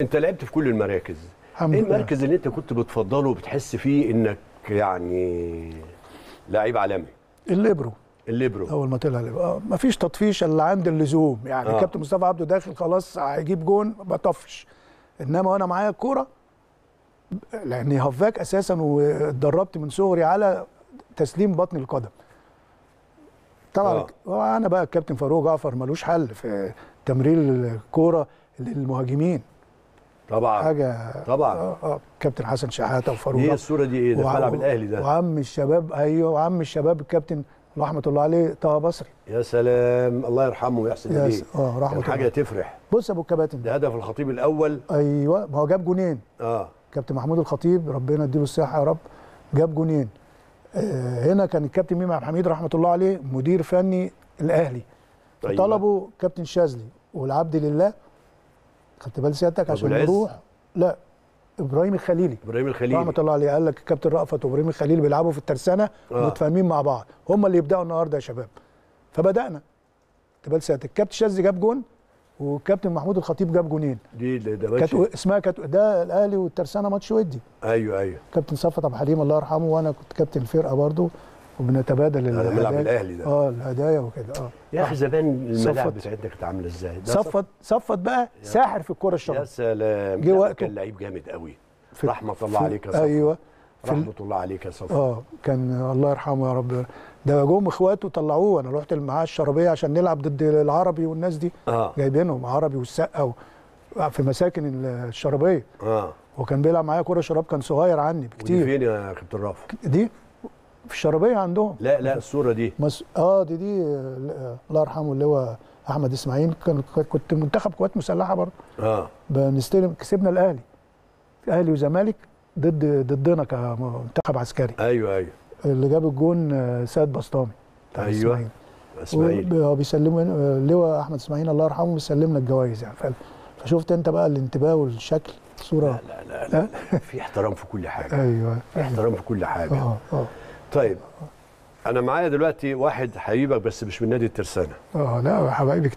انت لعبت في كل المراكز إيه. المركز اللي انت كنت بتفضله وبتحس فيه انك يعني لعيب عالمي الليبرو الليبرو أول ما طلع الليبرو آه مفيش تطفيش إلا عند اللزوم يعني آه. آه. كابتن مصطفى عبده داخل خلاص هيجيب جون بطفش إنما وأنا معايا الكورة لأني هفاك أساسا واتدربت من صغري على تسليم بطن القدم طبعا آه. أنا بقى الكابتن فاروق جعفر ملوش حل في تمرير الكورة للمهاجمين طبعا. حاجة طبعا. آه آه كابتن حسن شحاتة وفاروق إيه. الصورة دي؟ إيه ده؟ ملعب الأهلي ده. وعم الشباب أيوه وعم الشباب الكابتن رحمة الله عليه طه بصري. يا سلام الله يرحمه ويحسن اليه آه رحمة الله. حاجة تفرح. بص يا أبو الكباتن. ده هدف الخطيب الأول. أيوه ما هو جاب جونين. آه. كابتن محمود الخطيب ربنا يديله الصحة يا رب جاب جونين. آه هنا كان الكابتن ميمي عبد الحميد رحمة الله عليه مدير فني الأهلي. أيوة. طلبوا كابتن شاذلي والعبد لله خدت بال سيادتك عشان؟ نروح؟ لا إبراهيم الخليلي. إبراهيم الخليلي. رحمة الله عليه قال لك الكابتن رأفت وإبراهيم الخليل بيلعبوا في الترسانة آه. ومتفاهمين مع بعض. هم اللي يبدأوا النهارده يا شباب. فبدأنا. تبال ساعتها الكابتن شاذلي جاب جون والكابتن محمود الخطيب جاب جونين. دي ده كانت اسمها كانت ده الأهلي والترسانة ماتش ودي. أيوه أيوه. كابتن صفت أبو حليم الله يرحمه وأنا كنت كابتن الفرقه برضو. وبنتبادل ده ملعب الهدايا. الأهلي ده. آه الهدايا وكده آه. يا أخي زمان الملاعب. بتاعتنا كانت عاملة إزاي؟ ده صفت صفت. بقى ساحر في الكره يا الشرقيه سلام. جه وقته. كان لعيب جامد قوي. في- رحمة الله عليك يا أيوه. رحمة الله عليك يا صفوت آه كان الله يرحمه يا رب. ده جم إخواته طلعوه. أنا رحت معاه الشرابيه عشان نلعب ضد العربي والناس دي. آه. جايبينهم عربي والسقا و... في مساكن الشرابيه آه. وكان بيلعب معايا كورة شراب كان صغير عني ودي بكتير. فين يا كابتن رافع دي؟ في الشرابيه عندهم. لا لا الصورة دي. مس... آه دي دي آه، الله يرحمه اللي هو أحمد إسماعيل. كان كنت منتخب قوات مسلحة برضه. آه. بنستلم كسبنا الأهلي. أهلي وزمالك ضد ضدنا كمنتخب عسكري. أيوه أيوه. اللي جاب الجون آه، سيد بسطامي. إسماعيل. إسماعيل. هو بيسلموا اللواء أحمد إسماعيل الله يرحمه بيسلمنا الجوائز يعني. فشفت أنت بقى الانتباه والشكل صورة. لا لا لا, لا. في احترام في كل حاجة. أيوه. في احترام في كل حاجة. آه آه. طيب أنا معايا دلوقتي واحد حبيبك بس مش من نادي الترسانة. آه لا حبايبي